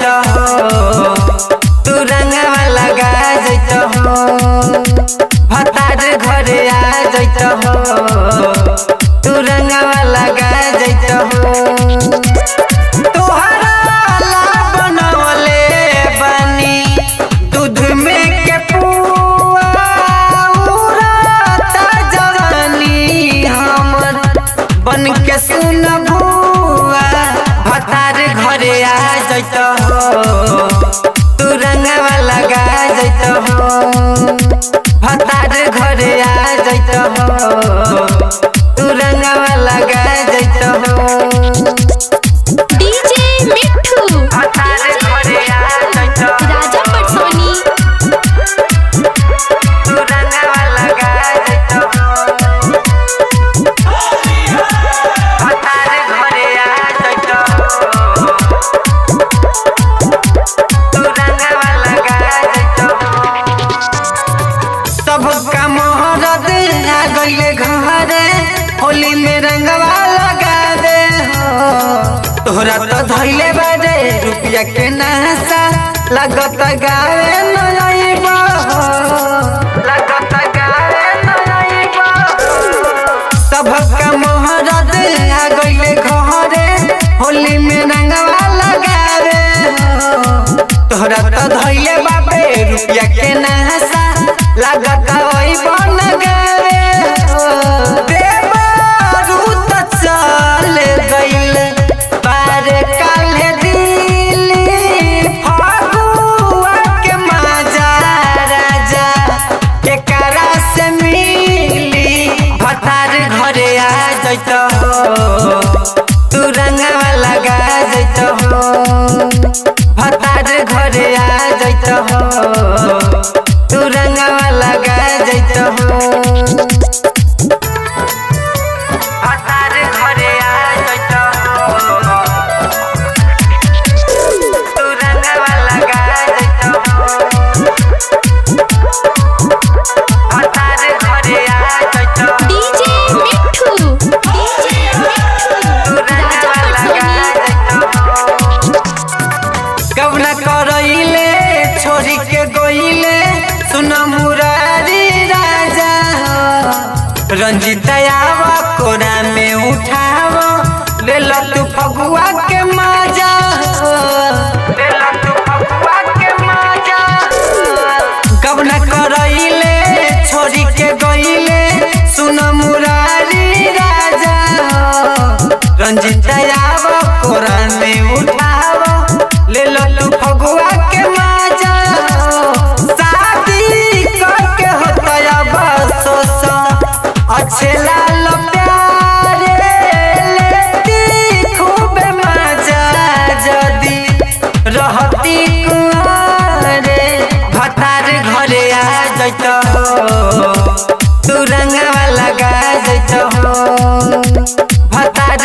आ जइतो आ जइतो तू रंगवा लगा जइतो भतार घरे आ जइतो तू सब काम रद आ होली में रंगवा लगा दे तोहरा तो धइले बारे रुपया के नहसा लगत गावे होली में रंगवा लगावे हो। तोहरा तो बाबे रुपया के भतार घरे आ जइतो। कबना करइले छोरी के गइले सुन मुरारी राजा। आवा कोरा में उठाव ले तू फगुआ के मज़ा हो। ले लो तू फगुआ के गइले सुन मुरारी राजा। रंजित आवा कोरा में रंगवा लगा जइतो। भतार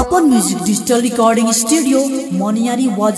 Open music digital recording studio Moniyari was